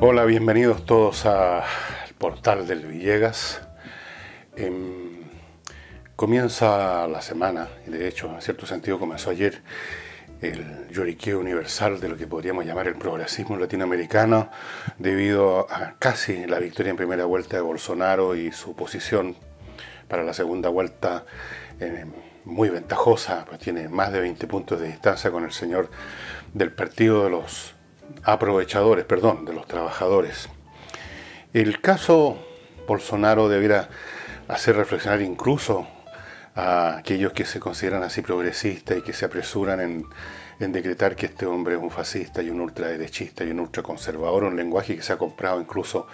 Hola, bienvenidos todos al portal del Villegas. Em, comienza la semana, y de hecho, en cierto sentido comenzó ayer, el lloriqueo universal de lo que podríamos llamar el progresismo latinoamericano, debido a casi la victoria en primera vuelta de Bolsonaro y su posición para la segunda vuelta eh, muy ventajosa, pues tiene más de 20 puntos de distancia con el señor del partido de los aprovechadores, perdón, de los trabajadores. El caso Bolsonaro debiera hacer reflexionar incluso a aquellos que se consideran así progresistas y que se apresuran en, en, decretar que este hombre es un fascista y un ultraderechista y un ultraconservador, un lenguaje que se ha comprado incluso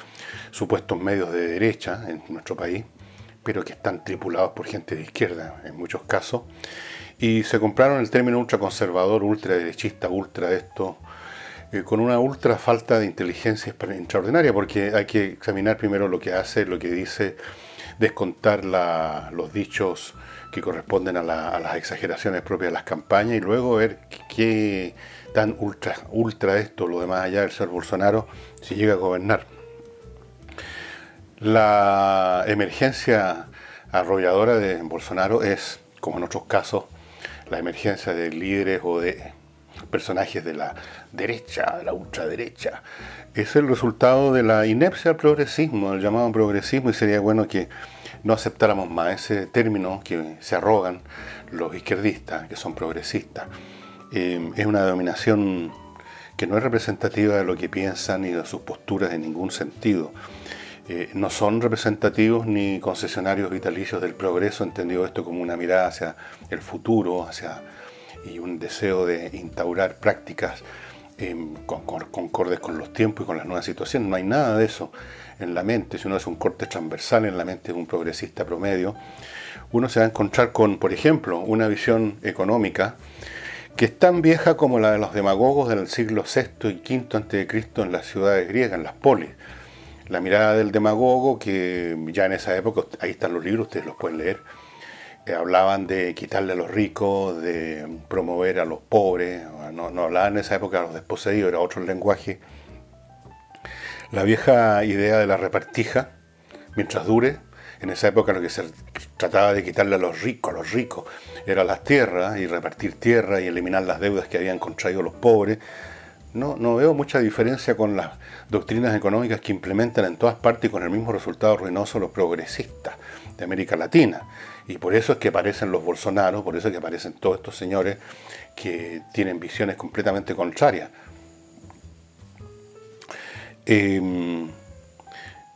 supuestos medios de derecha en nuestro país pero que están tripulados por gente de izquierda en muchos casos, y se compraron el término ultraconservador, ultraderechista, ultra esto, eh, con una ultra falta de inteligencia extraordinaria, porque hay que examinar primero lo que hace, lo que dice, descontar los dichos que corresponden a, las exageraciones propias de las campañas y luego ver qué tan ultra, ultra esto, lo demás allá del señor Bolsonaro, si llega a gobernar. La emergencia arrolladora de Bolsonaro es, como en otros casos, la emergencia de líderes o de personajes de la derecha, de la ultraderecha. Es el resultado de la inepcia al progresismo, el llamado progresismo, y sería bueno que no aceptáramos más ese término que se arrogan los izquierdistas, que son progresistas. Eh, es una denominación que no es representativa de lo que piensan ni de sus posturas en ningún sentido. Eh, no son representativos ni concesionarios vitalicios del progreso, entendido esto como una mirada hacia el futuro, hacia y un deseo de instaurar prácticas em, concordes con los tiempos y con las nuevas situaciones. No hay nada de eso en la mente. Si uno hace un corte transversal en la mente de un progresista promedio, uno se va a encontrar con, por ejemplo, una visión económica que es tan vieja como la de los demagogos del siglo VI y V a.C. en las ciudades griegas, en las polis la mirada del demagogo, que ya en esa época, ahí están los libros, ustedes los pueden leer, eh, hablaban de quitarle a los ricos, de promover a los pobres, no, hablaban en esa época de los desposeídos, era otro lenguaje. La vieja idea de la repartija, mientras dure, en esa época lo que se trataba de quitarle a los ricos, a los ricos, era las tierras y repartir tierra y eliminar las deudas que habían contraído los pobres no, no veo mucha diferencia con las doctrinas económicas que implementan en todas partes y con el mismo resultado ruinoso los progresistas de América Latina. Y por eso es que aparecen los Bolsonaros, por eso es que aparecen todos estos señores que tienen visiones completamente contrarias. Em,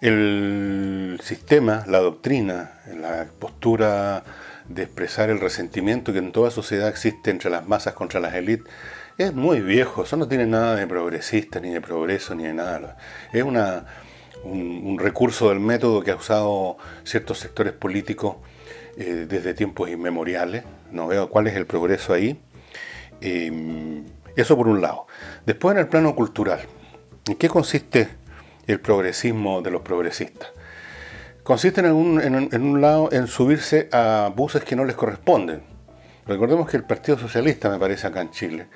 el sistema, la doctrina, la postura de expresar el resentimiento que en toda sociedad existe entre las masas contra las élites, es muy viejo, eso no tiene nada de progresista, ni de progreso, ni de nada. Es una, un, recurso del método que ha usado ciertos sectores políticos eh, desde tiempos inmemoriales. No veo cuál es el progreso ahí. Eh, eso por un lado. Después en el plano cultural. ¿En qué consiste el progresismo de los progresistas? Consiste en un, en un lado en subirse a buses que no les corresponden. Recordemos que el Partido Socialista, me parece acá en Chile,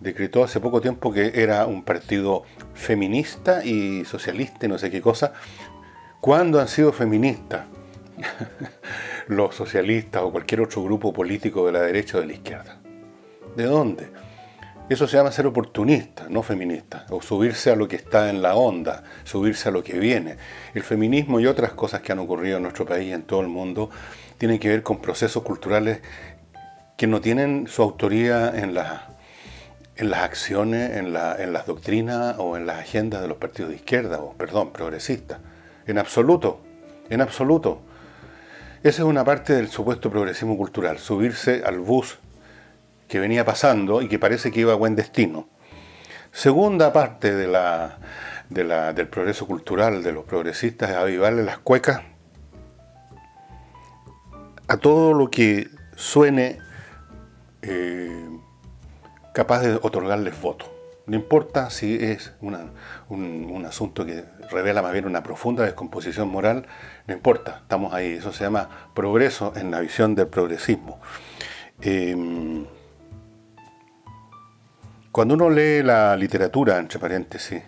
decretó hace poco tiempo que era un partido feminista y socialista y no sé qué cosa. ¿Cuándo han sido feministas los socialistas o cualquier otro grupo político de la derecha o de la izquierda? ¿De dónde? Eso se llama ser oportunista, no feminista, o subirse a lo que está en la onda, subirse a lo que viene. El feminismo y otras cosas que han ocurrido en nuestro país y en todo el mundo tienen que ver con procesos culturales que no tienen su autoría en la en las acciones, en, las doctrinas o en las agendas de los partidos de izquierda, o perdón, progresistas. En absoluto, en absoluto. Esa es una parte del supuesto progresismo cultural, subirse al bus que venía pasando y que parece que iba a buen destino. Segunda parte del progreso cultural de los progresistas es avivarle las cuecas a todo lo que suene eh, capaz de otorgarles votos. No importa si es un, asunto que revela más bien una profunda descomposición moral, no importa, estamos ahí. Eso se llama progreso en la visión del progresismo. Em, cuando uno lee la literatura, entre paréntesis,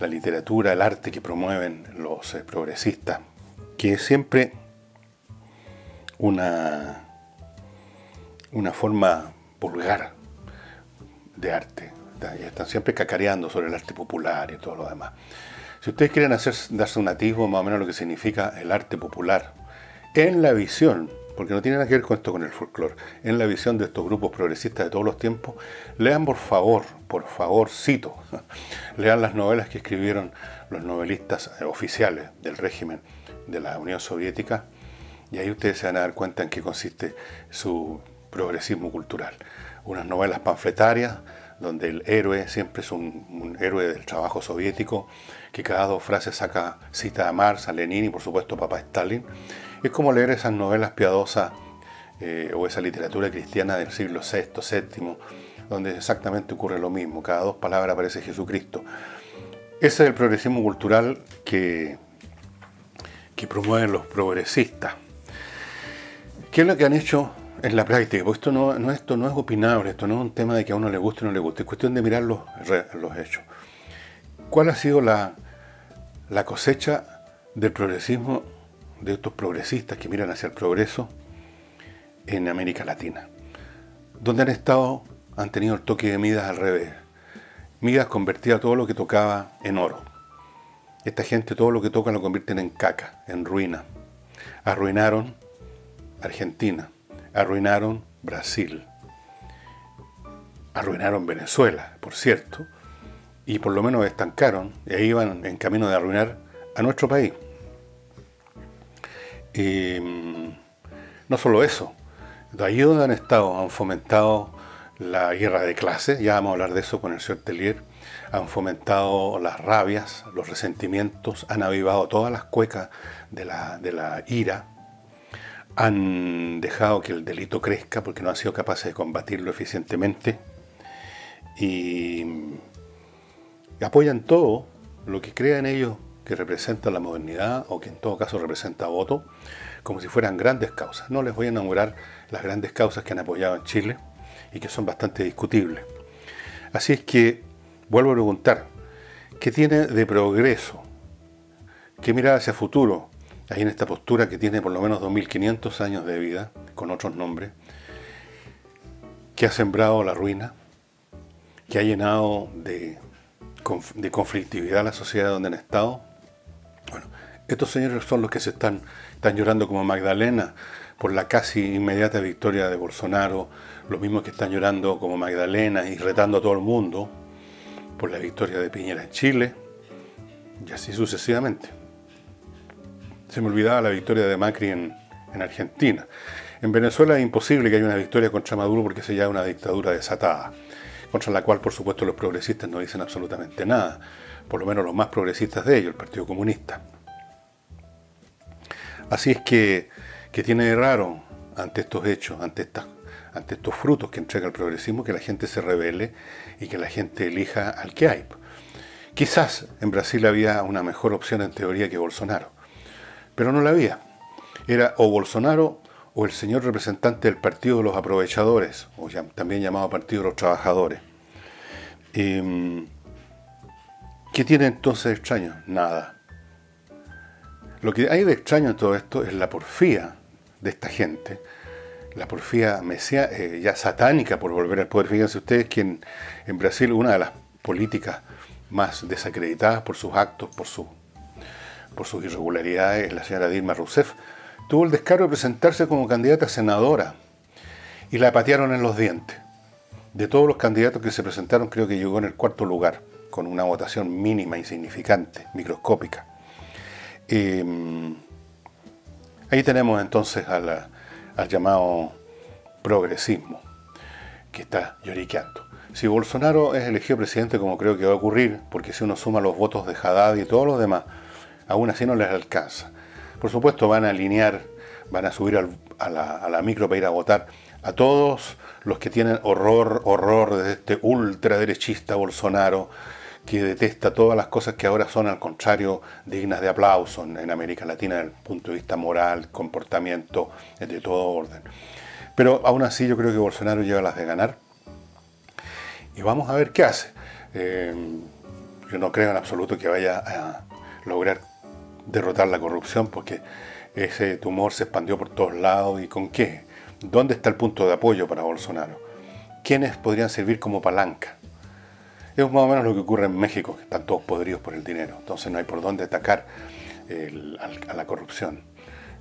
la literatura, el arte que promueven los eh, progresistas, que es siempre una, una forma vulgar de arte. Están siempre cacareando sobre el arte popular y todo lo demás. Si ustedes quieren hacer, darse un atisbo más o menos lo que significa el arte popular, en la visión, porque no tiene nada que ver con esto con el folclore, en la visión de estos grupos progresistas de todos los tiempos, lean por favor, por favor, cito, lean las novelas que escribieron los novelistas oficiales del régimen de la Unión Soviética, y ahí ustedes se van a dar cuenta en qué consiste su progresismo cultural. Unas novelas panfletarias, donde el héroe siempre es un, héroe del trabajo soviético, que cada dos frases saca cita a Marx, a Lenin y por supuesto a Papá Stalin. Es como leer esas novelas piadosas eh, o esa literatura cristiana del siglo VI, VII, donde exactamente ocurre lo mismo, cada dos palabras aparece Jesucristo. Ese es el progresismo cultural que, que promueven los progresistas. ¿Qué es lo que han hecho en la práctica? Pues esto no, esto no es opinable, esto no es un tema de que a uno le guste o no le guste, es cuestión de mirar los, los hechos. ¿Cuál ha sido la, la cosecha del progresismo, de estos progresistas que miran hacia el progreso en América Latina? Donde han estado, han tenido el toque de Midas al revés. Midas convertía todo lo que tocaba en oro. Esta gente todo lo que toca lo convierten en caca, en ruina. Arruinaron Argentina, arruinaron Brasil, arruinaron Venezuela, por cierto, y por lo menos estancaron, ahí iban en camino de arruinar a nuestro país. Y, mm, no solo eso, de ahí donde han estado, han fomentado la guerra de clases, ya vamos a hablar de eso con el señor Telier, han fomentado las rabias, los resentimientos, han avivado todas las cuecas de la ira, han dejado que el delito crezca porque no han sido capaces de combatirlo eficientemente y apoyan todo lo que crean ellos que representa la modernidad o que en todo caso representa voto, como si fueran grandes causas. No les voy a enamorar las grandes causas que han apoyado en Chile y que son bastante discutibles. Así es que vuelvo a preguntar, ¿qué tiene de progreso? ¿Qué mirada hacia futuro ahí en esta postura que tiene por lo menos 2.500 años de vida, con otros nombres, que ha sembrado la ruina, que ha llenado de, conflictividad la sociedad donde han estado. Bueno, estos señores son los que se están, están llorando como Magdalena por la casi inmediata victoria de Bolsonaro, los mismos que están llorando como Magdalena y retando a todo el mundo por la victoria de Piñera en Chile, y así sucesivamente. Se me olvidaba la victoria de Macri en, Argentina. En Venezuela es imposible que haya una victoria contra Maduro porque se llama una dictadura desatada, contra la cual por supuesto los progresistas no dicen absolutamente nada, por lo menos los más progresistas de ellos, el Partido Comunista. Así es que, que tiene de raro ante estos hechos, ante, estos frutos que entrega el progresismo, que la gente se revele y que la gente elija al que hay. Quizás en Brasil había una mejor opción en teoría que Bolsonaro pero no la había. Era o Bolsonaro o el señor representante del Partido de los Aprovechadores, o también llamado Partido de los Trabajadores. Em, ¿Qué tiene entonces extraño? Nada. Lo que hay de extraño en todo esto es la porfía de esta gente, la porfía mesía, eh, ya satánica por volver al poder. Fíjense ustedes que en, en Brasil una de las políticas más desacreditadas por sus actos, por su por sus irregularidades, la señora Dilma Rousseff, tuvo el descaro de presentarse como candidata a senadora y la patearon en los dientes. De todos los candidatos que se presentaron, creo que llegó en el cuarto lugar, con una votación mínima, insignificante, microscópica. Em, ahí tenemos entonces al llamado progresismo, que está lloriqueando. Si Bolsonaro es elegido presidente, como creo que va a ocurrir, porque si uno suma los votos de Haddad y todos los demás, aún así no les alcanza. Por supuesto van a alinear, van a subir a, la, micro para ir a votar a todos los que tienen horror, horror de este ultraderechista Bolsonaro, que detesta todas las cosas que ahora son al contrario dignas de aplauso en, América Latina desde el punto de vista moral, comportamiento, de todo orden. Pero aún así yo creo que Bolsonaro lleva las de ganar. Y vamos a ver qué hace. Eh, yo no creo en absoluto que vaya a lograr derrotar la corrupción porque ese tumor se expandió por todos lados y con qué. ¿Dónde está el punto de apoyo para Bolsonaro? ¿Quiénes podrían servir como palanca? Es más o menos lo que ocurre en México, que están todos podridos por el dinero. Entonces no hay por dónde atacar a la corrupción.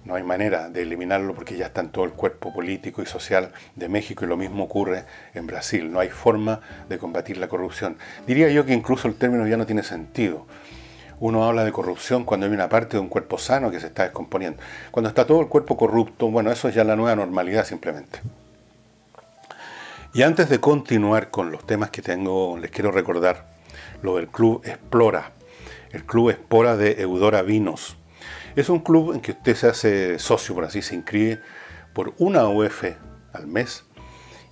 No hay manera de eliminarlo porque ya está en todo el cuerpo político y social de México y lo mismo ocurre en Brasil. No hay forma de combatir la corrupción. Diría yo que incluso el término ya no tiene sentido. Uno habla de corrupción cuando hay una parte de un cuerpo sano que se está descomponiendo. Cuando está todo el cuerpo corrupto, bueno, eso es ya la nueva normalidad simplemente. Y antes de continuar con los temas que tengo, les quiero recordar lo del Club Explora. El Club Explora de Eudora Vinos. Es un club en que usted se hace socio, por así se inscribe, por una UF al mes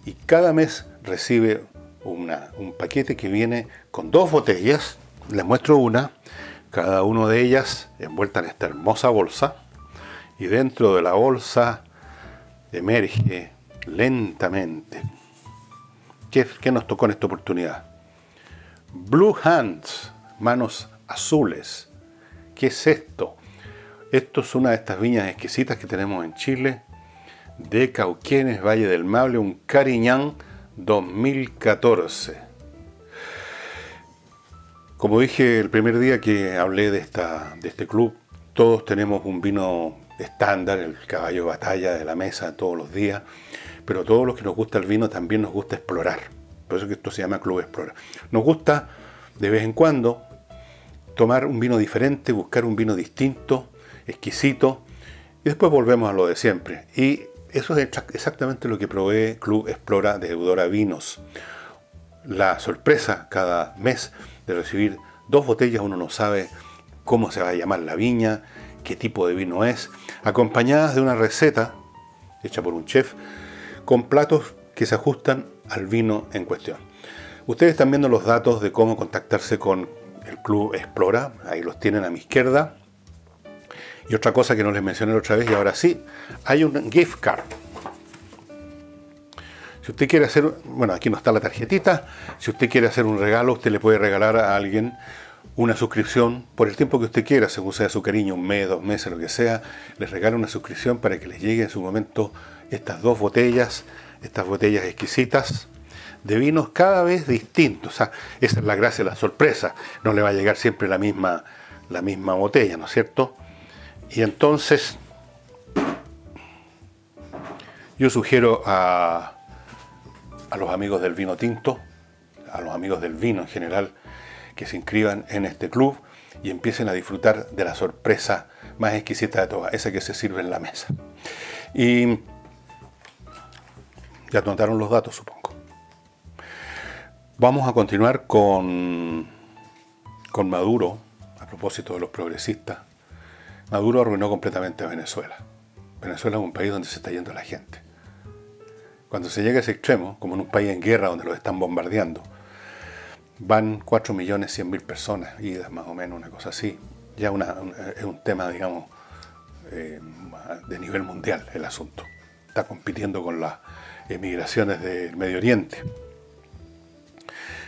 y cada mes recibe un paquete que viene con dos botellas. Les muestro una, cada una de ellas envuelta en esta hermosa bolsa y dentro de la bolsa emerge lentamente ¿Qué, nos tocó en esta oportunidad? Blue Hands, manos azules. ¿Qué es esto? Esto es una de estas viñas exquisitas que tenemos en Chile, de Cauquenes, Valle del Mable, un Cariñán 2014. Como dije el primer día que hablé de, esta, de este club, todos tenemos un vino estándar, el caballo de batalla de la mesa todos los días pero todos los que nos gusta el vino también nos gusta explorar. Por eso que esto se llama Club Explora. Nos gusta de vez en cuando tomar un vino diferente, buscar un vino distinto, exquisito, y después volvemos a lo de siempre. Y eso es exactamente lo que provee Club Explora de Eudora Vinos. La sorpresa cada mes de recibir dos botellas, uno no sabe cómo se va a llamar la viña, qué tipo de vino es, acompañadas de una receta hecha por un chef con platos que se ajustan al vino en cuestión. Ustedes están viendo los datos de cómo contactarse con el Club Explora, ahí los tienen a mi izquierda. Y otra cosa que no les mencioné otra vez y ahora sí, hay un gift card. Si usted quiere hacer, bueno, aquí no está la tarjetita, si usted quiere hacer un regalo, usted le puede regalar a alguien una suscripción por el tiempo que usted quiera, según sea su cariño, un mes, dos meses, lo que sea, les regala una suscripción para que les llegue en su momento estas dos botellas, estas botellas exquisitas de vinos cada vez distintos. O sea, esa es la gracia, la sorpresa. No le va a llegar siempre la misma, la misma botella, ¿no es cierto? Y entonces, yo sugiero a, a los amigos del vino tinto, a los amigos del vino en general, que se inscriban en este club y empiecen a disfrutar de la sorpresa más exquisita de todas, esa que se sirve en la mesa. Y ya notaron los datos, supongo. Vamos a continuar con, con Maduro, a propósito de los progresistas. Maduro arruinó completamente a Venezuela. Venezuela es un país donde se está yendo la gente. Cuando se llega a ese extremo, como en un país en guerra donde los están bombardeando, van 4.100.000 personas, idas más o menos, una cosa así. Ya es un tema, digamos, eh, de nivel mundial el asunto. Está compitiendo con la emigraciones del Medio Oriente.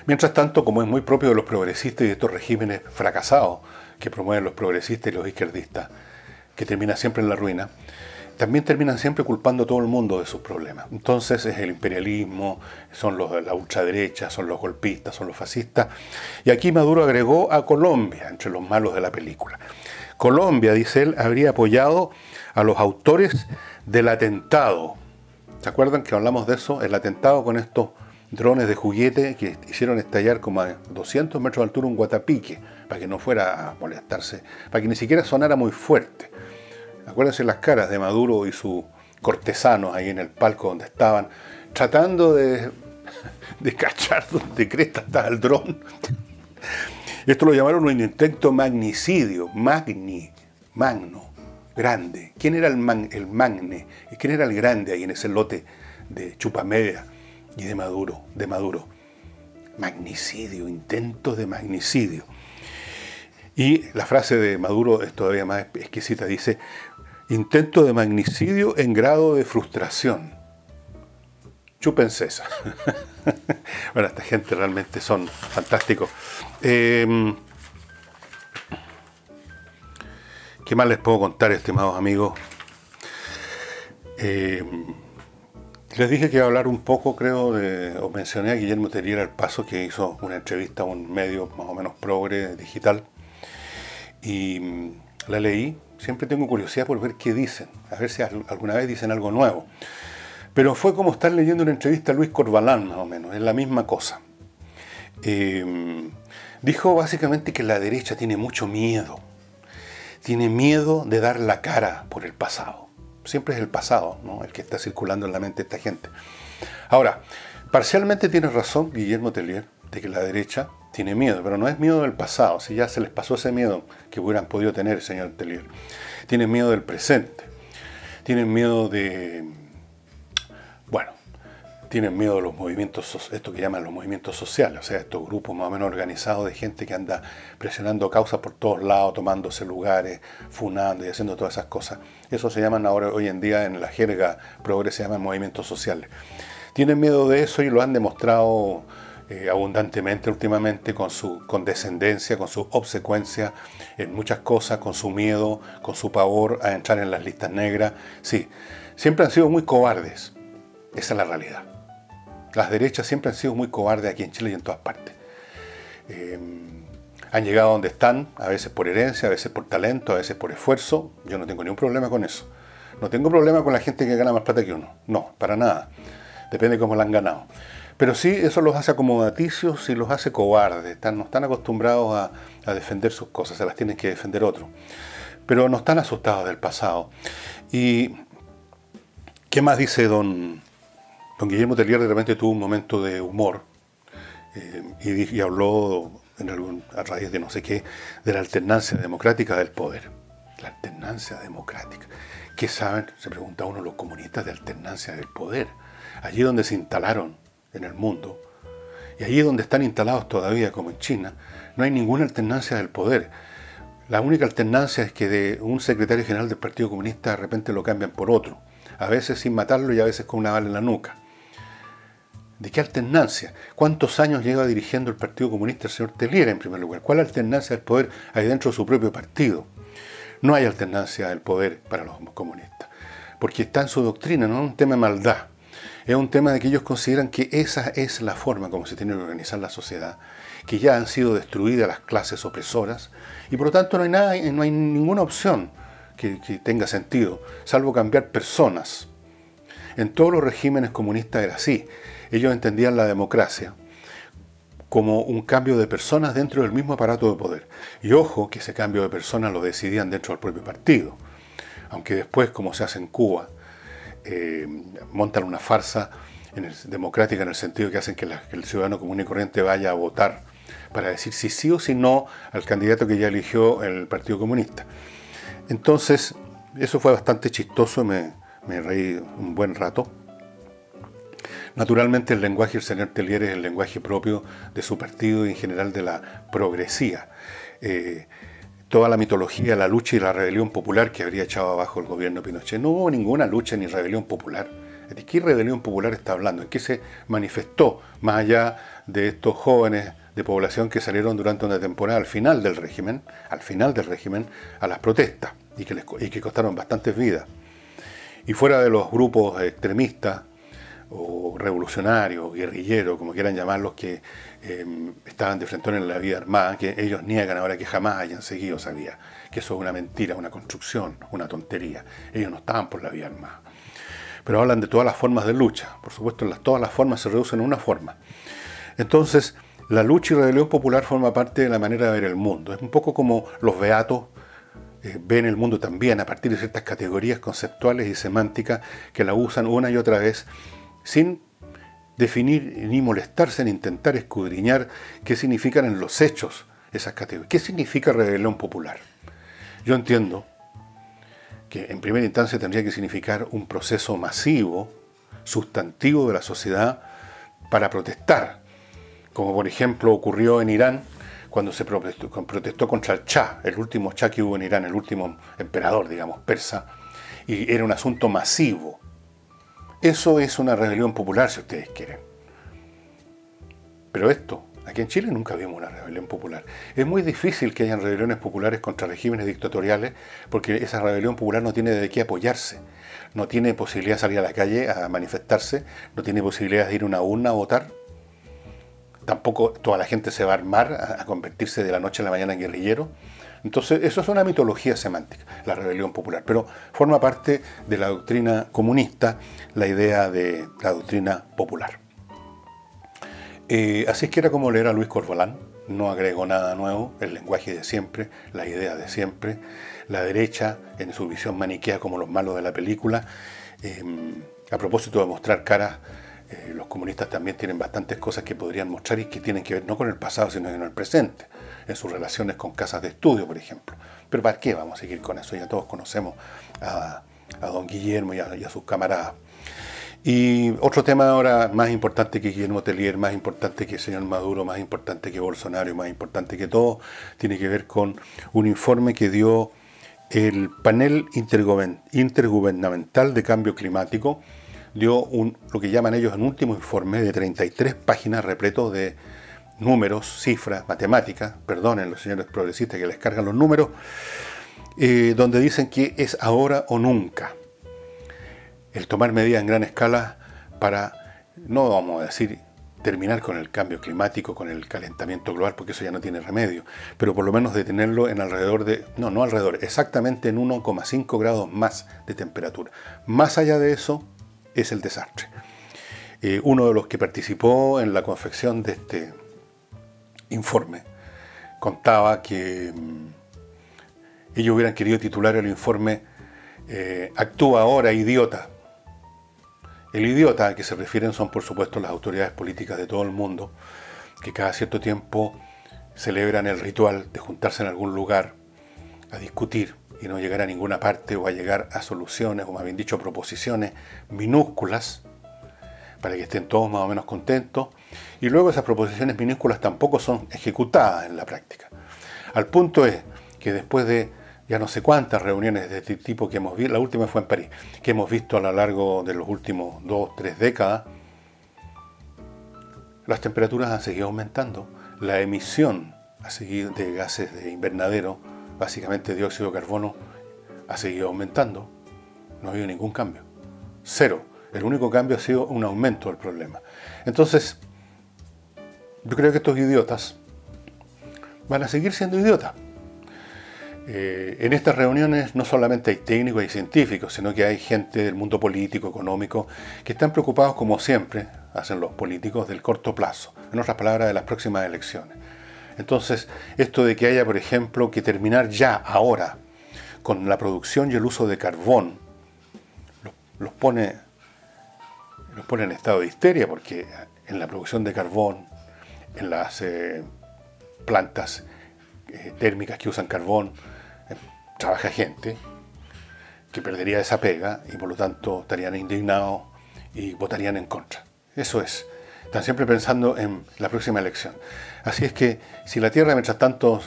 Mientras tanto, como es muy propio de los progresistas y de estos regímenes fracasados que promueven los progresistas y los izquierdistas, que termina siempre en la ruina, también terminan siempre culpando a todo el mundo de sus problemas. Entonces es el imperialismo, son los, la ultraderecha, son los golpistas, son los fascistas. Y aquí Maduro agregó a Colombia, entre los malos de la película. Colombia, dice él, habría apoyado a los autores del atentado ¿Se acuerdan que hablamos de eso? El atentado con estos drones de juguete que hicieron estallar como a 200 metros de altura un guatapique, para que no fuera a molestarse, para que ni siquiera sonara muy fuerte. Acuérdense las caras de Maduro y sus cortesanos ahí en el palco donde estaban, tratando de, de cachar donde cresta estaba el dron. Esto lo llamaron un intento magnicidio, magni, magno grande. ¿Quién era el, man, el magne? ¿Quién era el grande ahí en ese lote de Chupamedia y de Maduro? De Maduro? Magnicidio, intentos de magnicidio. Y la frase de Maduro es todavía más exquisita, dice, intento de magnicidio en grado de frustración. chúpense esa. bueno, esta gente realmente son fantásticos. Em, ¿Qué más les puedo contar, estimados amigos? Em, les dije que iba a hablar un poco, creo, de, o mencioné a Guillermo Tellier al paso, que hizo una entrevista a un medio más o menos progre digital. Y la leí. Siempre tengo curiosidad por ver qué dicen, a ver si alguna vez dicen algo nuevo. Pero fue como estar leyendo una entrevista a Luis Corbalán, más o menos, es la misma cosa. Em, dijo básicamente que la derecha tiene mucho miedo. Tiene miedo de dar la cara por el pasado. Siempre es el pasado, ¿no? El que está circulando en la mente de esta gente. Ahora, parcialmente tiene razón Guillermo Tellier de que la derecha tiene miedo, pero no es miedo del pasado, si ya se les pasó ese miedo que hubieran podido tener, señor Tellier. Tienen miedo del presente. Tienen miedo de bueno, tienen miedo de los movimientos, esto que llaman los movimientos sociales, o sea, estos grupos más o menos organizados de gente que anda presionando causas por todos lados, tomándose lugares, funando y haciendo todas esas cosas. Eso se llaman ahora, hoy en día, en la jerga progre, se llaman movimientos sociales. Tienen miedo de eso y lo han demostrado eh, abundantemente últimamente con su condescendencia, con su obsecuencia en muchas cosas, con su miedo, con su pavor a entrar en las listas negras. Sí, siempre han sido muy cobardes esa es la realidad. Las derechas siempre han sido muy cobardes aquí en Chile y en todas partes. Eh, han llegado donde están, a veces por herencia, a veces por talento, a veces por esfuerzo. Yo no tengo ningún problema con eso. No tengo problema con la gente que gana más plata que uno. No, para nada. Depende de cómo la han ganado. Pero sí, eso los hace acomodaticios y los hace cobardes. Están, no están acostumbrados a, defender sus cosas, se las tienen que defender otros. Pero no están asustados del pasado. ¿Y qué más dice don, Guillermo Tellier de repente tuvo un momento de humor eh, y, habló a raíz de no sé qué de la alternancia democrática del poder. La alternancia democrática. ¿Qué saben? Se pregunta uno los comunistas de alternancia del poder. Allí donde se instalaron en el mundo y allí donde están instalados todavía como en China, no hay ninguna alternancia del poder. La única alternancia es que de un secretario general del Partido Comunista de repente lo cambian por otro, a veces sin matarlo y a veces con una bala en la nuca. ¿De qué alternancia? ¿Cuántos años lleva dirigiendo el Partido Comunista el señor Tellier en primer lugar? ¿Cuál alternancia del poder hay dentro de su propio partido? No hay alternancia del poder para los comunistas, porque está en su doctrina, no es un tema de maldad. Es un tema de que ellos consideran que esa es la forma como se tiene que organizar la sociedad, que ya han sido destruidas las clases opresoras y por lo tanto no hay, nada, no hay ninguna opción que, que tenga sentido, salvo cambiar personas. En todos los regímenes comunistas era así. Ellos entendían la democracia como un cambio de personas dentro del mismo aparato de poder. Y ojo que ese cambio de personas lo decidían dentro del propio partido. Aunque después, como se hace en Cuba, eh, montan una farsa democrática en el sentido que hacen que, el ciudadano común y corriente vaya a votar para decir si sí o si no al candidato que ya eligió el Partido Comunista. Entonces, eso fue bastante chistoso, me, me reí un buen rato. Naturalmente el lenguaje del señor Tellier es el lenguaje propio de su partido y en general de la progresía. Eh, toda la mitología, la lucha y la rebelión popular que habría echado abajo el gobierno Pinochet. No hubo ninguna lucha ni rebelión popular. ¿De qué rebelión popular está hablando? ¿En qué se manifestó más allá de estos jóvenes de población que salieron durante una temporada al final del régimen, al final del régimen, a las protestas y que, les, y que costaron bastantes vidas? Y fuera de los grupos extremistas o revolucionarios, guerrilleros, como quieran llamarlos, que eh, estaban de frente en la vida armada, que ellos niegan ahora que jamás hayan seguido esa vía, que eso es una mentira, una construcción, una tontería. Ellos no estaban por la vía armada. Pero hablan de todas las formas de lucha. Por supuesto, todas las formas se reducen a una forma. Entonces, la lucha y rebelión popular forma parte de la manera de ver el mundo. Es un poco como los beatos eh, ven el mundo también a partir de ciertas categorías conceptuales y semánticas que la usan una y otra vez sin definir ni molestarse en intentar escudriñar qué significan en los hechos esas categorías. ¿Qué significa rebelión popular? Yo entiendo que en primera instancia tendría que significar un proceso masivo, sustantivo de la sociedad para protestar, como por ejemplo ocurrió en Irán cuando se protestó, protestó contra el Shah, el último Shah que hubo en Irán, el último emperador, digamos, persa, y era un asunto masivo Eso es una rebelión popular, si ustedes quieren. Pero esto, aquí en Chile nunca vimos una rebelión popular. Es muy difícil que hayan rebeliones populares contra regímenes dictatoriales porque esa rebelión popular no tiene de qué apoyarse. No tiene posibilidad de salir a la calle a manifestarse, no tiene posibilidad de ir a una urna a votar. Tampoco toda la gente se va a armar a convertirse de la noche a la mañana en guerrillero. Entonces, eso es una mitología semántica, la rebelión popular, pero forma parte de la doctrina comunista, la idea de la doctrina popular. Eh, así es que era como leer a Luis Corvalán, no agregó nada nuevo, el lenguaje de siempre, la idea de siempre, la derecha en su visión maniquea como los malos de la película. Eh, a propósito de mostrar caras, eh, los comunistas también tienen bastantes cosas que podrían mostrar y que tienen que ver no con el pasado, sino con el presente en sus relaciones con casas de estudio, por ejemplo. Pero ¿para qué vamos a seguir con eso? Ya todos conocemos a, don Guillermo y a, sus camaradas. Y otro tema ahora más importante que Guillermo Tellier, más importante que el señor Maduro, más importante que Bolsonaro, más importante que todo, tiene que ver con un informe que dio el panel intergubernamental de cambio climático, dio un, lo que llaman ellos un último informe de 33 páginas repleto de números, cifras, matemáticas, perdonen los señores progresistas que les cargan los números, eh, donde dicen que es ahora o nunca el tomar medidas en gran escala para, no vamos a decir terminar con el cambio climático, con el calentamiento global, porque eso ya no tiene remedio, pero por lo menos detenerlo en alrededor de, no, no alrededor, exactamente en 1,5 grados más de temperatura. Más allá de eso es el desastre. Eh, uno de los que participó en la confección de este informe contaba que mm, ellos hubieran querido titular el informe eh, Actúa ahora, idiota. El idiota al que se refieren son, por supuesto, las autoridades políticas de todo el mundo, que cada cierto tiempo celebran el ritual de juntarse en algún lugar a discutir y no llegar a ninguna parte o a llegar a soluciones, o más bien dicho, proposiciones minúsculas, para que estén todos más o menos contentos, y luego esas proposiciones minúsculas tampoco son ejecutadas en la práctica. Al punto es que después de ya no sé cuántas reuniones de este tipo que hemos visto, la última fue en París, que hemos visto a lo largo de los últimos dos, tres décadas, las temperaturas han seguido aumentando, la emisión ha seguido de gases de invernadero, básicamente dióxido de carbono, ha seguido aumentando, no ha habido ningún cambio, cero. El único cambio ha sido un aumento del problema. Entonces, yo creo que estos idiotas van a seguir siendo idiotas. Eh, en estas reuniones no solamente hay técnicos y científicos, sino que hay gente del mundo político, económico, que están preocupados, como siempre hacen los políticos, del corto plazo, en otras palabras, de las próximas elecciones. Entonces, esto de que haya, por ejemplo, que terminar ya, ahora, con la producción y el uso de carbón, los, pone, los pone en estado de histeria, porque en la producción de carbón en las eh, plantas eh, térmicas que usan carbón, eh, trabaja gente que perdería esa pega y por lo tanto estarían indignados y votarían en contra. Eso es. Están siempre pensando en la próxima elección. Así es que si la Tierra mientras tanto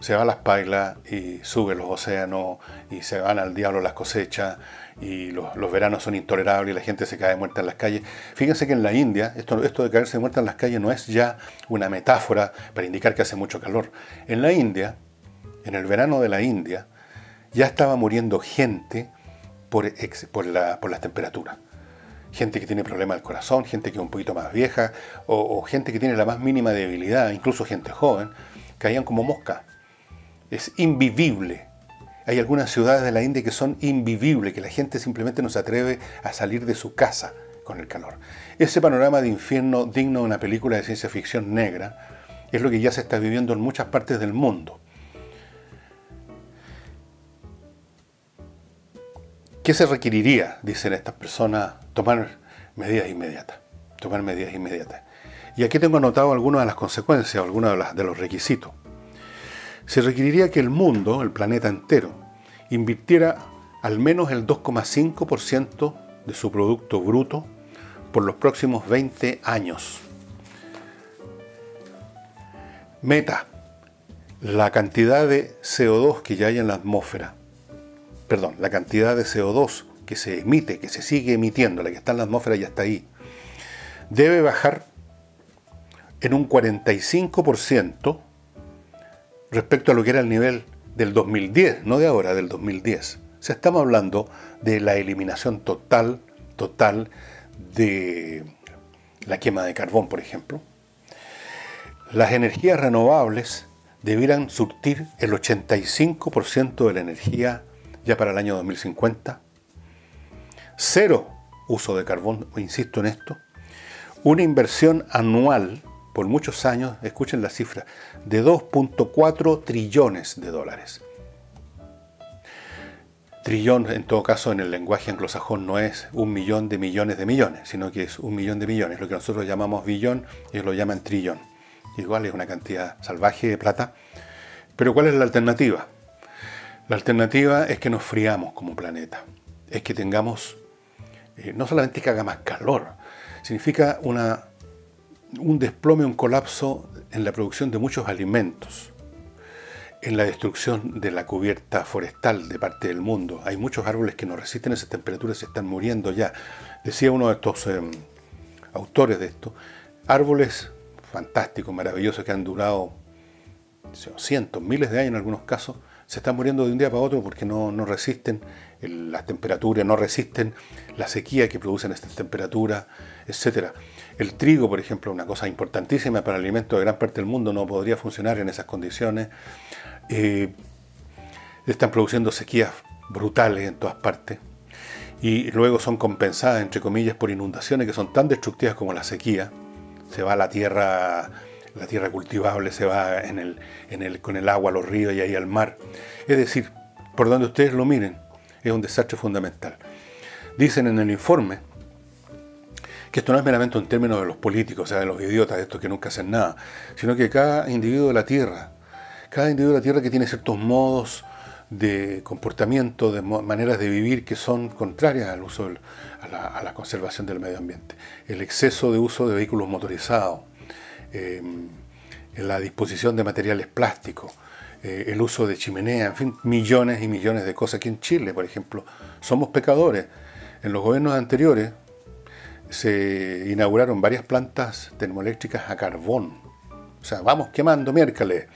se va a las pailas y sube los océanos y se van al diablo las cosechas y los, veranos son intolerables y la gente se cae muerta en las calles. Fíjense que en la India, esto, de caerse muerta en las calles no es ya una metáfora para indicar que hace mucho calor. En la India, en el verano de la India, ya estaba muriendo gente por, la, las temperaturas. Gente que tiene problemas del corazón, gente que es un poquito más vieja, o, o gente que tiene la más mínima debilidad, incluso gente joven, caían como moscas. Es invivible hay algunas ciudades de la India que son invivibles, que la gente simplemente no se atreve a salir de su casa con el calor. Ese panorama de infierno digno de una película de ciencia ficción negra es lo que ya se está viviendo en muchas partes del mundo. ¿Qué se requeriría, dicen estas personas, tomar medidas inmediatas? Tomar medidas inmediatas. Y aquí tengo anotado algunas de las consecuencias, algunos de, de los requisitos se requeriría que el mundo, el planeta entero, invirtiera al menos el 2,5% de su Producto Bruto por los próximos 20 años. Meta, la cantidad de CO2 que ya hay en la atmósfera, perdón, la cantidad de CO2 que se emite, que se sigue emitiendo, la que está en la atmósfera ya está ahí, debe bajar en un 45% respecto a lo que era el nivel del 2010, no de ahora, del 2010. O estamos hablando de la eliminación total, total de la quema de carbón, por ejemplo. Las energías renovables debieran surtir el 85% de la energía ya para el año 2050. Cero uso de carbón, insisto en esto. Una inversión anual por muchos años, escuchen la cifra, de 2.4 trillones de dólares. Trillón, en todo caso, en el lenguaje anglosajón no es un millón de millones de millones, sino que es un millón de millones. Lo que nosotros llamamos billón, ellos lo llaman trillón. Igual es una cantidad salvaje de plata. Pero ¿cuál es la alternativa? La alternativa es que nos friamos como planeta. Es que tengamos, eh, no solamente que haga más calor, significa una un desplome, un colapso en la producción de muchos alimentos, en la destrucción de la cubierta forestal de parte del mundo. Hay muchos árboles que no resisten esas temperaturas, se están muriendo ya. Decía uno de estos em, autores de esto, árboles fantásticos, maravillosos, que han durado cientos, miles de años en algunos casos, se están muriendo de un día para otro porque no, no resisten las temperaturas, no resisten la sequía que producen estas temperaturas, etc. El trigo, por ejemplo, una cosa importantísima para el alimento de gran parte del mundo, no podría funcionar en esas condiciones. Eh, están produciendo sequías brutales en todas partes y luego son compensadas, entre comillas, por inundaciones que son tan destructivas como la sequía. Se va la tierra, la tierra cultivable, se va con el agua a los ríos y ahí al mar. Es decir, por donde ustedes lo miren, es un desastre fundamental. Dicen en el informe que esto no es meramente un término de los políticos, o sea, de los idiotas, estos que nunca hacen nada, sino que cada individuo de la Tierra, cada individuo de la Tierra que tiene ciertos modos de comportamiento, de maneras de vivir que son contrarias al uso, a, la, conservación del medio ambiente. El exceso de uso de vehículos motorizados, eh, la disposición de materiales plásticos, eh, el uso de chimenea, en fin, millones y millones de cosas. Aquí en Chile, por ejemplo, somos pecadores. En los gobiernos anteriores, se inauguraron varias plantas termoeléctricas a carbón. O sea, vamos quemando miércoles.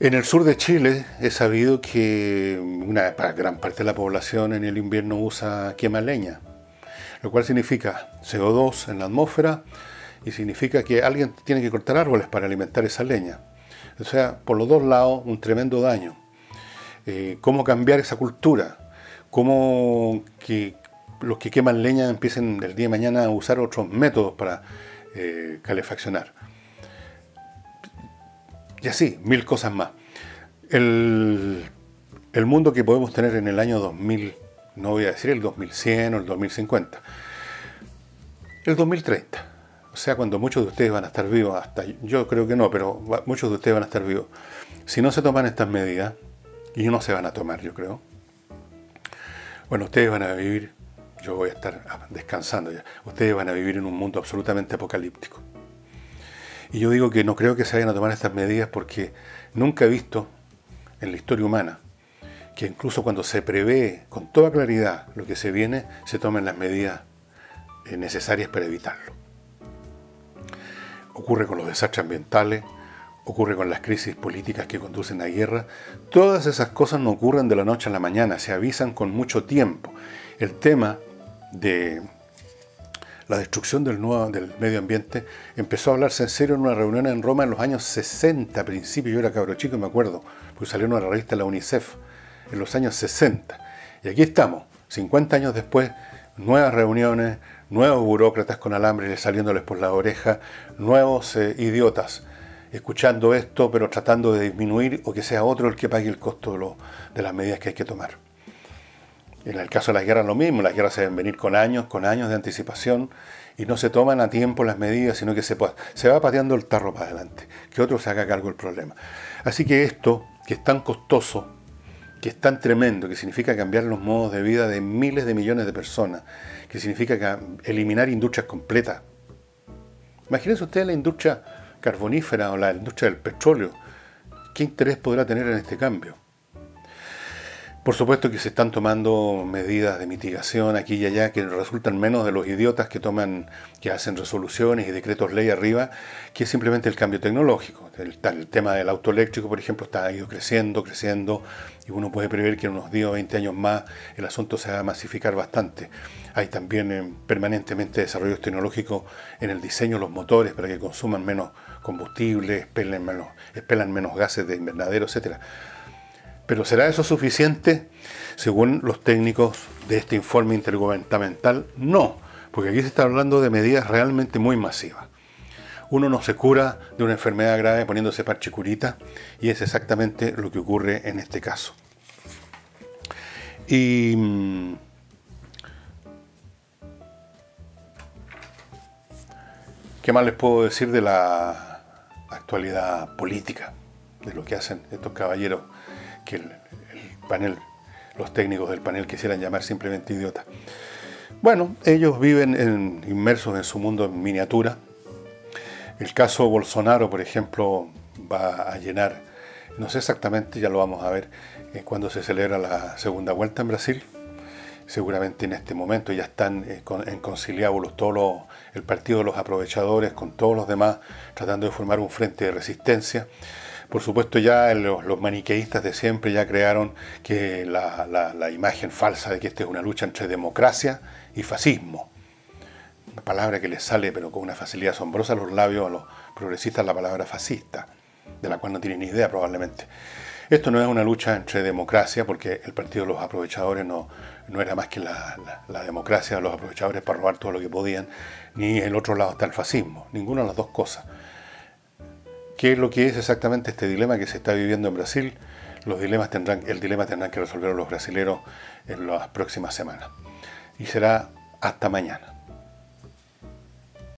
En el sur de Chile he sabido que una gran parte de la población en el invierno usa quema leña, lo cual significa CO2 en la atmósfera y significa que alguien tiene que cortar árboles para alimentar esa leña. O sea, por los dos lados, un tremendo daño. Eh, ¿Cómo cambiar esa cultura? ¿Cómo que, los que queman leña empiecen el día de mañana a usar otros métodos para eh, calefaccionar. Y así, mil cosas más. El, el, mundo que podemos tener en el año 2000, no voy a decir el 2100 o el 2050, el 2030. O sea, cuando muchos de ustedes van a estar vivos, hasta yo creo que no, pero muchos de ustedes van a estar vivos. Si no se toman estas medidas, y no se van a tomar, yo creo, bueno, ustedes van a vivir yo voy a estar descansando ya. Ustedes van a vivir en un mundo absolutamente apocalíptico. Y yo digo que no creo que se vayan a tomar estas medidas porque nunca he visto en la historia humana que incluso cuando se prevé con toda claridad lo que se viene, se tomen las medidas eh, necesarias para evitarlo. Ocurre con los desastres ambientales, ocurre con las crisis políticas que conducen a guerra. Todas esas cosas no ocurren de la noche a la mañana, se avisan con mucho tiempo. El tema de la destrucción del, nuevo, del medio ambiente empezó a hablarse en serio en una reunión en Roma en los años 60, a principios, yo era cabro chico me acuerdo, pues salió en una revista de la UNICEF en los años 60. Y aquí estamos, 50 años después, nuevas reuniones, nuevos burócratas con alambre saliéndoles por la oreja, nuevos eh, idiotas escuchando esto, pero tratando de disminuir o que sea otro el que pague el costo de las medidas que hay que tomar. En el caso de las guerras lo mismo, las guerras se deben venir con años, con años de anticipación y no se toman a tiempo las medidas, sino que se, se va pateando el tarro para adelante, que otro se haga cargo del problema. Así que esto, que es tan costoso, que es tan tremendo, que significa cambiar los modos de vida de miles de millones de personas, que significa eliminar industrias completas. Imagínense ustedes la industria carbonífera o la industria del petróleo. ¿Qué interés podrá tener en este cambio? Por supuesto que se están tomando medidas de mitigación aquí y allá que resultan menos de los idiotas que toman, que hacen resoluciones y decretos ley arriba, que simplemente el cambio tecnológico. El, tema del auto eléctrico, por ejemplo, está ido creciendo, creciendo, y uno puede prever que en unos 10 o 20 años más el asunto se va a masificar bastante. Hay también eh, permanentemente desarrollos tecnológicos en el diseño de los motores para que consuman menos combustible, expelen menos, expelan menos gases de invernadero, etcétera. Pero ¿será eso suficiente? Según los técnicos de este informe intergubernamental, no, porque aquí se está hablando de medidas realmente muy masivas. Uno no se cura de una enfermedad grave poniéndose parchicurita y es exactamente lo que ocurre en este caso. Y ¿qué más les puedo decir de la actualidad política, de lo que hacen estos caballeros que el, panel, los técnicos del panel quisieran llamar simplemente idiotas. Bueno, ellos viven inmersos en su mundo en miniatura. El caso Bolsonaro, por ejemplo, va a llenar, no sé exactamente, ya lo vamos a ver, eh, cuando se celebra la segunda vuelta en Brasil. Seguramente en este momento ya están eh, en conciliábulos todos el partido de los aprovechadores con todos los demás, tratando de formar un frente de resistencia. Por supuesto ya los, maniqueístas de siempre ya crearon que la, imagen falsa de que esta es una lucha entre democracia y fascismo. Una palabra que les sale pero con una facilidad asombrosa a los labios a los progresistas la palabra fascista, de la cual no tienen ni idea probablemente. Esto no es una lucha entre democracia, porque el partido de los aprovechadores no, no era más que la, la, democracia de los aprovechadores para robar todo lo que podían, ni el otro lado está el fascismo, ninguna de las dos cosas. ¿Qué es lo que es exactamente este dilema que se está viviendo en Brasil? Los dilemas tendrán, el dilema tendrán que resolver los brasileños en las próximas semanas. Y será hasta mañana.